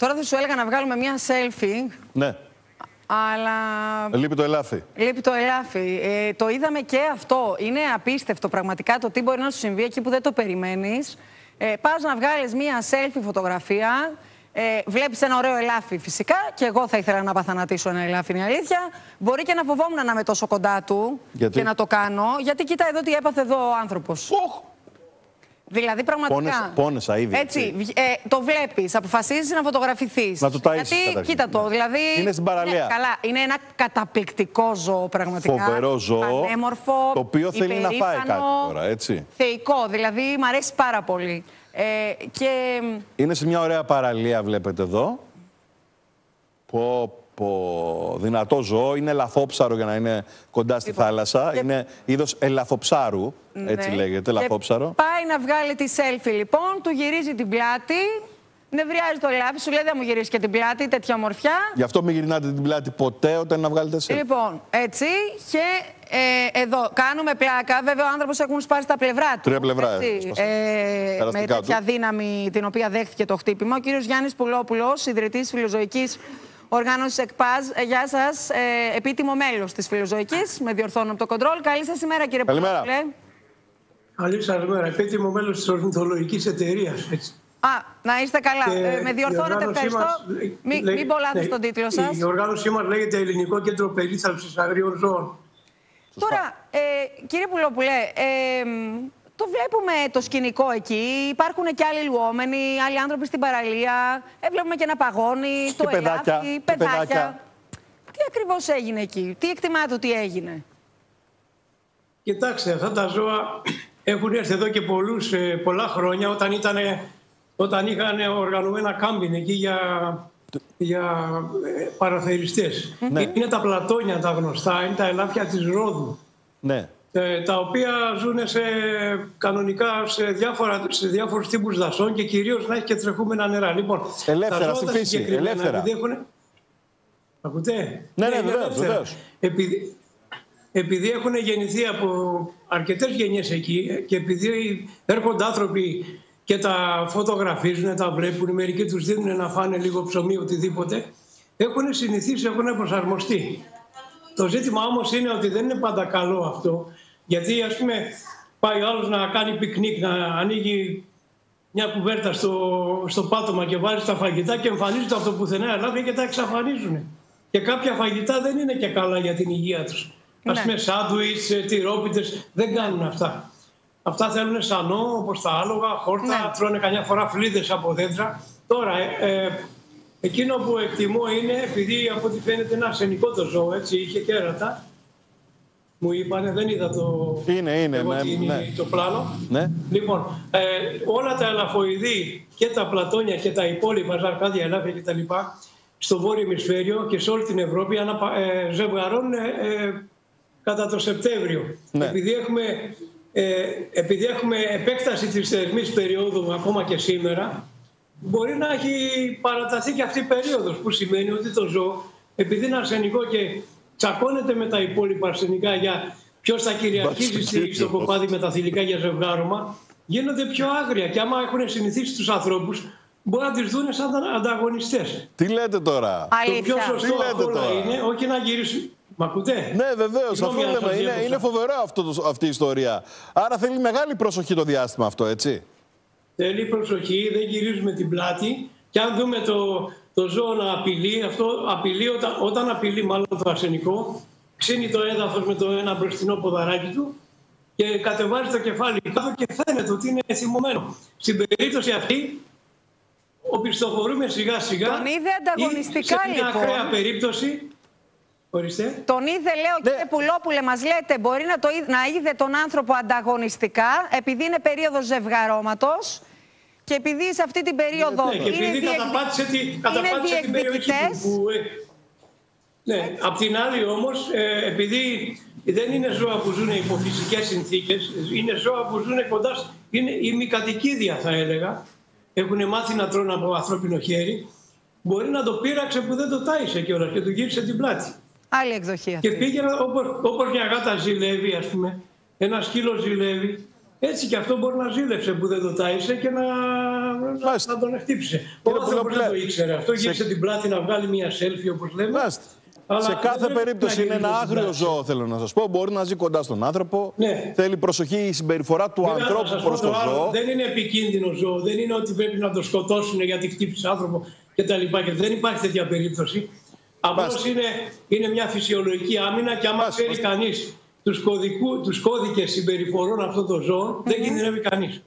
Τώρα θα σου έλεγα να βγάλουμε μια selfie. Ναι. Αλλά. Λείπει το ελάφι. Λείπει το ελάφι. Ε, το είδαμε και αυτό. Είναι απίστευτο πραγματικά το τι μπορεί να σου συμβεί εκεί που δεν το περιμένεις. Ε, Πας να βγάλεις μια selfie φωτογραφία. Ε, Βλέπεις ένα ωραίο ελάφι φυσικά. Και εγώ θα ήθελα να παθανατήσω ένα ελάφι, είναι η αλήθεια. Μπορεί και να φοβόμουν να είμαι τόσο κοντά του Γιατί; και να το κάνω. Γιατί κοίτα εδώ τι έπαθε εδώ ο άνθρωπος. Δηλαδή πραγματικά. Πόνεσα- πόνεσα ήδη, Έτσι, έτσι. βγ- ε, το βλέπεις, αποφασίζεις να φωτογραφηθείς. Να το ταΐσεις Γιατί, καταρχήν. κοίτα το, δηλαδή. Είναι στην παραλία. καλά, είναι ένα καταπληκτικό ζώο πραγματικά. Φοβερό ζώο. Πανέμορφο. Το οποίο θέλει να φάει υπερήφανο, κάτι τώρα, έτσι. Θεϊκό, δηλαδή μ' αρέσει πάρα πολύ. Ε, και Είναι σε μια ωραία παραλία, βλέπετε εδώ. Πω, πω, δυνατό ζώο. Είναι ελαφόψαρο για να είναι κοντά στη Λοιπόν, θάλασσα. και- Είναι είδος ελαφοψάρου, έτσι ναι. λέγεται, Και ελαφόψαρο. Πάει να βγάλει τη selfie λοιπόν, του γυρίζει την πλάτη. Νευριάζει το λάβι, σου λέει δεν μου γυρίσει και την πλάτη, τέτοια ομορφιά. Γι' αυτό μην γυρνάτε την πλάτη ποτέ όταν να βγάλετε selfie. Λοιπόν, έτσι και ε, εδώ κάνουμε πλάκα. Βέβαια, ο άνθρωπος έχουν σπάσει τα πλευρά του. Τρία πλευρά, έτσι, σπάσε. ε, με Περαστικά τέτοια του. δύναμη την οποία δέχτηκε το χτύπημα. Ο κύριος Γιάννης Πουλόπουλος, ιδρυτής φιλοζωικής οργάνωση ΕΚΠΑΖ. Ε, γεια σας. Ε, επίτιμο μέλος της φιλοζωικής. Με διορθώνω από το κοντρόλ. Καλή σας ημέρα, κύριε Καλημέρα. Πουλόπουλε. Καλή σας μέρα. Επίτιμο μέλος της Ορνηθολογική Εταιρείας. Α, να είστε καλά. Ε, με διορθώνετε, ευχαριστώ. Μην μην πω λάθος τον τίτλο σας. ναι, Η οργάνωσή μας λέγεται Ελληνικό Κέντρο Περίθαλψης Αγρίων Ζώων. Τώρα, ε, κύριε Πουλόπουλε, ε, μ, το βλέπουμε το σκηνικό εκεί. Υπάρχουν και άλλοι λουόμενοι, άλλοι άνθρωποι στην παραλία. Ε, βλέπουμε και ένα παγόνι, το παιδάκια, ελάφι, και παιδάκια. παιδάκια. Τι ακριβώς έγινε εκεί, τι εκτιμάτε ότι έγινε; Κοιτάξτε, αυτά τα ζώα έχουν έρθει εδώ και πολλούς, ε, πολλά χρόνια όταν, ήταν, όταν είχαν οργανωμένα κάμπιν εκεί για, για ε, παραθεριστές. Ναι. Είναι τα πλατόνια τα γνωστά, είναι τα ελάφια της Ρόδου. Ναι. Ε, τα οποία ζουν σε, κανονικά σε, διάφορα, σε διάφορους τύπους δασών και κυρίως να έχει και τρεχούμενα νερά. Λοιπόν, Ελεύθερα, τα ζώα στη τα φύση, συγκεκριμένα, ελεύθερα. επειδή έχουν- Ακούτε; Ναι, ναι, είναι βεβαίως, ελεύθερα. βεβαίως. Επειδή, επειδή έχουν γεννηθεί από αρκετές γενιές εκεί και επειδή έρχονται άνθρωποι και τα φωτογραφίζουν, τα βλέπουν, μερικοί τους δίνουν να φάνε λίγο ψωμί, οτιδήποτε, έχουν συνηθίσει, έχουν προσαρμοστεί. Το ζήτημα όμως είναι ότι δεν είναι πάντα καλό αυτό, γιατί ας πούμε πάει ο άλλος να κάνει πικνίκ, να ανοίγει μια κουβέρτα στο, στο πάτωμα και βάζει τα φαγητά και εμφανίζονται από το πουθενά ελάφια και τα εξαφανίζουν. Και κάποια φαγητά δεν είναι και καλά για την υγεία τους. Ας Ναι. πούμε σάντουιτς, ε, τυρόπιτες, δεν κάνουν αυτά. Αυτά θέλουν σανό, όπως τα άλογα, χόρτα, Ναι. τρώνε καμιά φορά φλίδες από δέντρα. Τώρα, ε, ε, εκείνο που εκτιμώ είναι, επειδή από ό,τι φαίνεται είναι αρσενικό το ζώο, έτσι, είχε κέρατα, μου είπανε, δεν είδα το, Είναι, είναι, εγώ ναι, τι είναι ναι. το πλάνο. Ναι. Λοιπόν, ε, όλα τα ελαφοειδή και τα πλατόνια και τα υπόλοιπα ζαρκάδια, ελάφια κτλ. στο βόρειο ημισφαίριο και σε όλη την Ευρώπη αναπα, ε, ζευγαρώνουν ε, ε, κατά το Σεπτέμβριο. Ναι. Επειδή, έχουμε, ε, επειδή έχουμε επέκταση της θερμής περίοδου ακόμα και σήμερα, μπορεί να έχει παραταθεί και αυτή η περίοδος που σημαίνει ότι το ζώο επειδή είναι αρσενικό και τσακώνεται με τα υπόλοιπα αρσενικά για ποιος θα κυριαρχήσει στη- στο κοπάδι με τα θηλυκά για ζευγάρωμα γίνονται πιο άγρια και άμα έχουν συνηθίσει τους ανθρώπους μπορεί να τις δουν σαν ανταγωνιστές. Τι λέτε τώρα; Το πιο Αλήθεια. σωστό Τι λέτε από όλα τώρα; είναι όχι να γυρίσουν... Μ' ακούτε; Ναι, βεβαίως. Αυτό Συγγνώμη αν λέμε. σας Είναι, διέκοψα. είναι φοβερό αυτό, το- αυτή η ιστορία. Άρα θέλει μεγάλη προσοχή το διάστημα αυτό, έτσι. Θέλει προσοχή, δεν γυρίζουμε την πλάτη. Και αν δούμε το, το ζώο να απειλεί, αυτό απειλεί όταν, όταν απειλεί μάλλον το αρσενικό, ξύνει το έδαφος με το ένα μπροστινό ποδαράκι του και κατεβάζει το κεφάλι κάτω και φαίνεται ότι είναι θυμωμένο. Στην περίπτωση αυτή, οπισθοχωρούμε σιγά σιγά. Τον είδε ανταγωνιστικά, ή σε μια λοιπόν. ακραία περίπτωση. Ορίστε. Τον είδε, λέω, Ναι. κύριε Πουλόπουλε, μας λέτε, μπορεί να, το, είδ- να είδε τον άνθρωπο ανταγωνιστικά, επειδή είναι περίοδος ζευγαρώματος και επειδή σε αυτή την περίοδο Ναι, και είναι, επειδή διεκ- καταπάτησε, τη, καταπάτησε την περιοχή διεκδικητές. του. Που, ε, ναι, απ' την άλλη όμως, ε, επειδή δεν είναι ζώα που ζουν υπό φυσικές συνθήκες, είναι ζώα που ζουν κοντά, σ- είναι ημικατοικίδια θα έλεγα, έχουν μάθει να τρώνε από ανθρώπινο χέρι, μπορεί να το πείραξε που δεν το τάισε κιόλας και του γύρισε την πλάτη. Άλλη εκδοχή Και αυτή. πήγε να- όπως, όπως μια γάτα ζηλεύει, ας πούμε, ένας σκύλος ζηλεύει, έτσι και αυτό μπορεί να ζήλεψε που δεν το τάισε και να, να, Μάλιστα. να τον χτύπησε. Ο άνθρωπος δεν Πουλόπουλε, το ήξερε αυτό. σε- Γύρισε την πλάτη να βγάλει μια selfie όπως λέμε. Μάλιστα. Αλλά σε δεν κάθε πρέπει περίπτωση να είναι ένα γυρίζεις στην άγριο πράξη. ζώο, θέλω να σας πω. Μπορεί να ζει κοντά στον άνθρωπο. Ναι. Θέλει προσοχή η συμπεριφορά του Βέβαια, να ανθρώπου σας προς πω το άλλο, ζώο. Δεν είναι επικίνδυνο ζώο. Δεν είναι ότι πρέπει να το σκοτώσουν γιατί χτύπησε άνθρωπο κτλ. Και δεν υπάρχει τέτοια περίπτωση. Απλώς Μάλιστα. είναι, είναι μια φυσιολογική άμυνα και άμα Μάλιστα, ξέρει κανείς τους τους κώδικες συμπεριφορών αυτών των ζώων, δεν κινδυνεύει κανείς.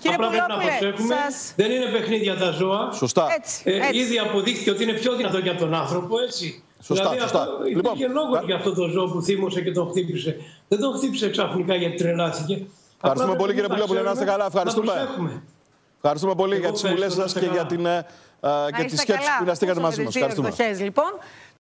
Κύριε Απλά πρέπει να Πουλόπουλε, προσέχουμε. σας- Δεν είναι παιχνίδια τα ζώα. Σωστά. Έτσι, Ε, έτσι. ήδη αποδείχθηκε ότι είναι πιο δυνατό και από τον άνθρωπο, έτσι. Σωστά, δηλαδή, σωστά. Αυτό, Λοιπόν, υπήρχε λόγος κα- για αυτό το ζώο που θύμωσε και τον χτύπησε. Δεν τον χτύπησε ξαφνικά γιατί τρελάθηκε. Ευχαριστούμε Απλά πολύ, πρέπει κύριε Πουλόπουλε. Να είστε ξέρουμε, καλά. Ευχαριστούμε. Να προσέχουμε. Ευχαριστούμε πολύ Εγώ για τις συμβουλέ ευχαριστώ, σα να είστε και για καλά. την, ε, ε, Να και τη είστε σκέψη καλά. που μοιραστήκατε Ακούσαμε μαζί μα. τις δύο Ευχαριστούμε. εκδοχές, λοιπόν.